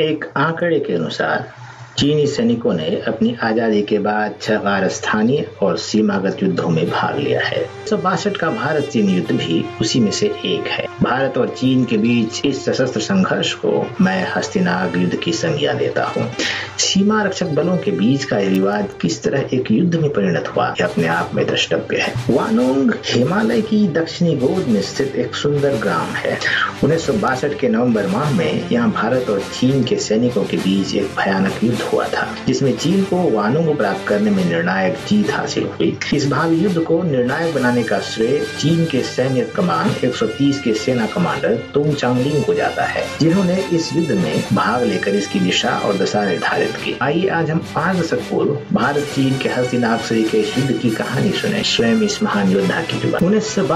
एक आंकड़े के अनुसार, चीनी सैनिकों ने अपनी आज़ादी के बाद छह बार स्थानीय और सीमागत युद्धों में भाग लिया है। सौ का भारत चीन युद्ध भी उसी में से एक है। भारत और चीन के बीच इस सशस्त्र संघर्ष को मैं हस्तिनाग युद्ध की संज्ञा देता हूँ। सीमा रक्षक बलों के बीच का यह विवाद किस तरह एक युद्ध में परिणत हुआ, यह अपने आप में द्रष्टव्य है। वानोंग हिमालय की दक्षिणी गोद में स्थित एक सुंदर ग्राम है। उन्नीस सौ बासठ के नवंबर माह में यहाँ भारत और चीन के सैनिकों के बीच एक भयानक युद्ध हुआ था, जिसमें चीन को वानों को प्राप्त करने में निर्णायक जीत हासिल हुई। इस भावी युद्ध को निर्णायक बनाने का श्रेय चीन के सैन्य कमान 130 के सेना कमांडर तुंग चांगलिंग को जाता है, जिन्होंने इस युद्ध में भाग लेकर इसकी दिशा और दशा निर्धारित की। आइए आज हम पाँच दशक पूर्व भारत चीन के हस्तिनाग के इस युद्ध की कहानी सुने। स्वयं इस महान योद्धा की उन्नीस सौ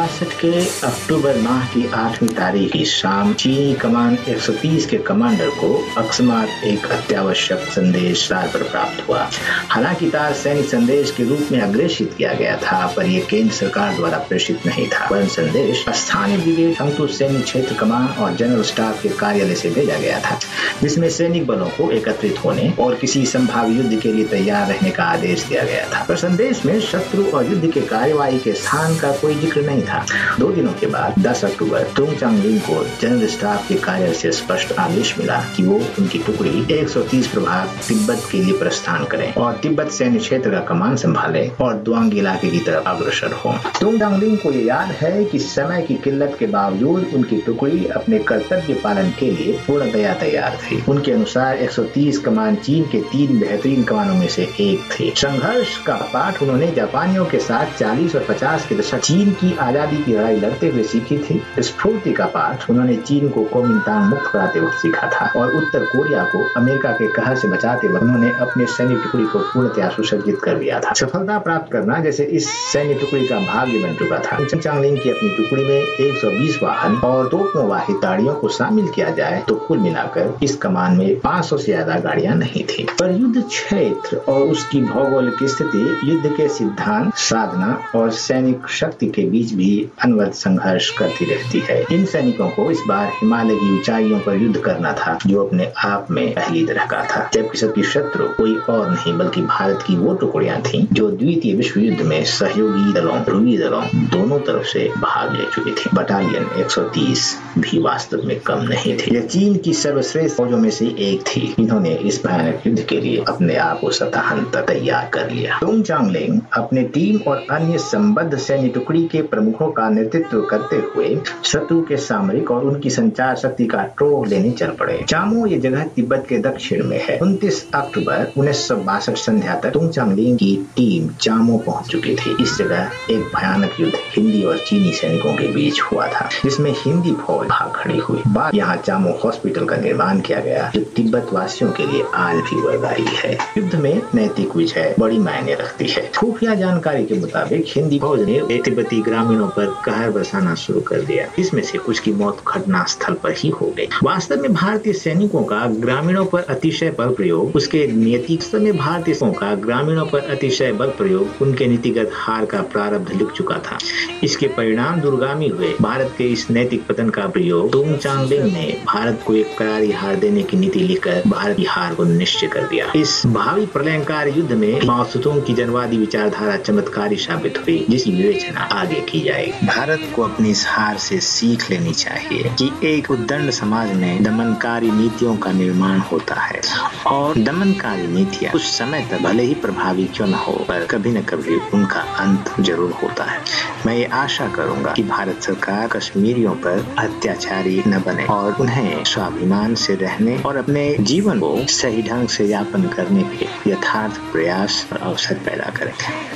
के अक्टूबर माह की आठवीं तारीख की शाम चीनी कमान 130 के कमांडर को अकस्मात एक अत्यावश्यक संदेश तार पर प्राप्त हुआ। हालाँकि तार सैनिक संदेश के रूप में अग्रेषित किया गया था, पर यह केंद्र सरकार द्वारा प्रेषित नहीं था। वह संदेश स्थानीय ब्रिगेड शंतु सैन्य क्षेत्र कमान और जनरल स्टाफ के कार्यालय से भेजा गया था, जिसमें सैनिक बलों को एकत्रित होने और किसी संभावित युद्ध के लिए तैयार रहने का आदेश दिया गया था। पर संदेश में शत्रु और युद्ध के कार्यवाही के स्थान का कोई ज़िक्र नहीं था। दो दिनों के बाद 10 अक्टूबर तुंग चांगलिंग को जनरल स्टाफ के कार्यालय से स्पष्ट आदेश मिला कि वो उनकी टुकड़ी 130 प्रभाग तिब्बत के लिए प्रस्थान करें और तिब्बत सैन्य क्षेत्र का कमान संभाले और द्वांग इलाके की तरफ़ अग्रसर हो। तुंग चांगलिंग को ये याद है कि समय की किल्लत के बावजूद उनकी टुकड़ी अपने कर्तव्य पालन के लिए पूर्णतया तैयार थी। उनके अनुसार 130 कमान चीन के तीन बेहतरीन कमानों में से एक थे। संघर्ष का पाठ उन्होंने जापानियों के साथ 40 और 50 के दशक चीन की आज़ादी की लड़ाई लड़ते हुए सीखी थी। स्फूर्ति का पाठ उन्होंने चीन को कोमिंतांग मुक्त कराते वक्त सीखा था और उत्तर कोरिया को अमेरिका के कहर से बचाते वक्त उन्होंने अपने सैन्य टुकड़ी को पूर्णतया सुसज्जित कर दिया था। सफलता प्राप्त करना जैसे इस सैन्य टुकड़ी का भाग्य बन चुका था। चांगलिंग की अपनी टुकड़ी में 120 वाहन और दो वाहिद गाड़ियों को शामिल किया जाए तो कुल मिलाकर इस कमान में 500 से ज़्यादा गाड़ियाँ नहीं थी। पर युद्ध क्षेत्र और उसकी भौगोलिक स्थिति, युद्ध के सिद्धांत, साधना और सैनिक शक्ति के बीच भी अनवरत संघर्ष करती रहती है। इन सैनिकों को इस बार हिमालय की ऊंचाइयों पर युद्ध करना था, जो अपने आप में पहली तरह का था। जबकि सबकी शत्रु कोई और नहीं, बल्कि भारत की वो टुकड़ियाँ थी, जो द्वितीय विश्व युद्ध में सहयोगी दलों ध्रुवी दलों, दोनों तरफ़ से भाग ले चुकी थी। बटालियन 130 भी वास्तव में कम नहीं थे। यह चीन की सर्वश्रेष्ठ फौजों में से एक थी। इन्होंने इस भयानक युद्ध के लिए अपने आप को सतहंत तैयार कर लिया। तुम चांगलिंग अपने टीम और अन्य संबद्ध सैन्य टुकड़ी के प्रमुखों का नेतृत्व करते हुए शत्रु के सामरिक और उनकी संचार शक्ति का ट्रोह लेने चल पड़े। चामो ये जगह तिब्बत के दक्षिण में है। उनतीस अक्टूबर उन्नीस सौ बासठ संध्या तक तुम चांगलिंग की टीम चामो पहुँच चुकी थी। इस जगह एक भयानक युद्ध हिंदी और चीनी सैनिकों के बीच हुआ था जिसमें हिंदी फौज भाग खड़ी हुई। बाद यहाँ चामो हॉस्पिटल का निर्माण किया गया, जो तिब्बत वासियों के लिए आज भी वैवाहिक है। युद्ध में नैतिक विजय बड़ी मायने रखती है। खुफिया जानकारी के मुताबिक हिंदी फौज ने तिब्बती ग्रामीणों पर कहर बरसाना शुरू कर दिया। इसमें से कुछ की मौत घटना स्थल पर ही हो गई। वास्तव में भारतीय सैनिकों का ग्रामीणों पर अतिशय बल प्रयोग, उसके नीति में भारतीय का ग्रामीणों पर अतिशय बल प्रयोग, उनके नीतिगत हार का प्रारब्ध लिख चुका था। इसके परिणाम दुर्गामी हुए। भारत के इस नैतिक पतन का प्रयोग तुंग चांगलिंग ने भारत को एक करारी हार देने की नीति लिखकर भारत की हार को निश्चय कर दिया। इस भावी प्रलयंकार युद्ध में माओ की जनवादी विचारधारा चमत्कारी साबित हुई, जिसकी विवेचना आगे की जाएगी। भारत को अपनी इस हार से सीख लेनी चाहिए कि एक उद्दंड समाज में दमनकारी नीतियों का निर्माण होता है और दमनकारी नीतियाँ कुछ समय तक भले ही प्रभावी क्यों न हो, पर कभी न कभी उनका अंत ज़रूर होता है। मैं ये आशा करूँगा कि भारत सरकार कश्मीरियों पर अत्याचारी न बने और उन्हें स्वाभिमान से रहने और अपने जीवन को सही ढंग से यापन करने के यथार्थ प्रयास और अवसर पैदा करें।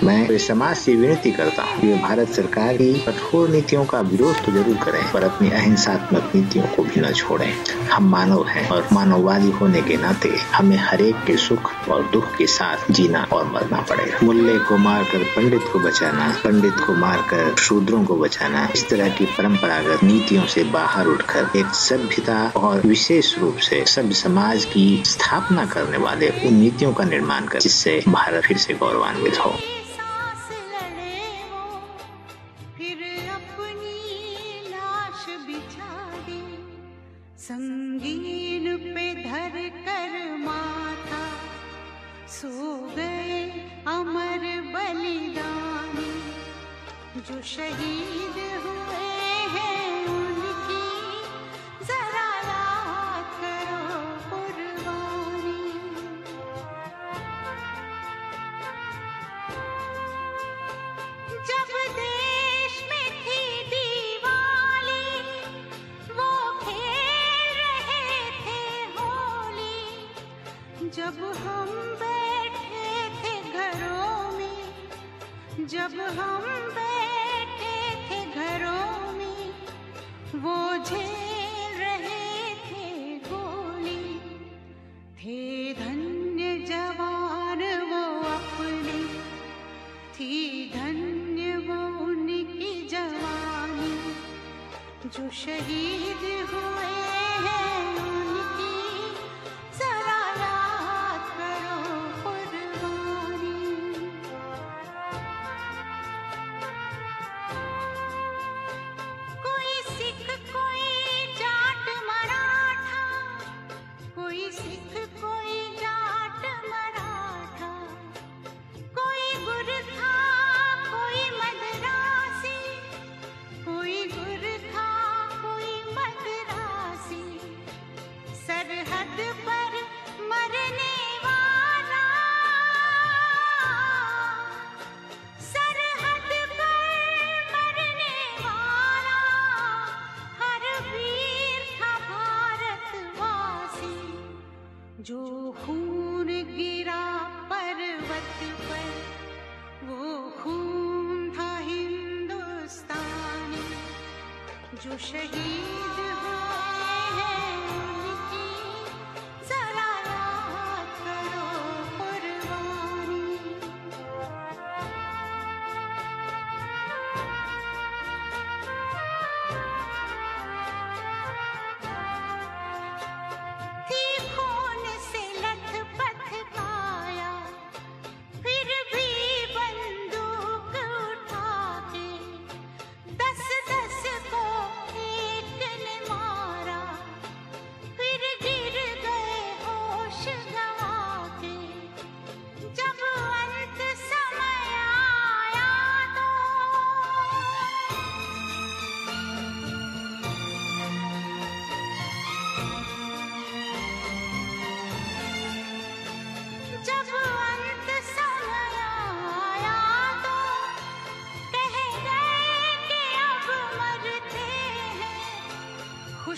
मैं समाज से विनती करता हूँ कि भारत सरकार की कठोर नीतियों का विरोध तो ज़रूर करें, पर अपनी अहिंसात्मक नीतियों को भी न छोड़ें। हम मानव हैं और मानववादी होने के नाते हमें हरेक के सुख और दुख के साथ जीना और मरना पड़ेगा। मुल्ले को मारकर, पंडित को बचाना, पंडित को मारकर, शूद्रों को बचाना, इस तरह की परंपरागत परंपरागत नीतियों से बाहर उठकर एक सभ्यता और विशेष रूप से सभ्य समाज की स्थापना करने वाले उन नीतियों का निर्माण कर जिससे भारत फिर से गौरवान्वित हो। संगीन पे धर कर माता, सो गए अमर बलिदानी, जो शहीद हुए जब हम बैठे थे घरों में, जब हम बैठे थे घरों में, वो झेल रहे थे गोली। थे धन्य जवान वो अपने, थी धन्य वो उनकी जवानी। जो शहीद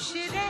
should end.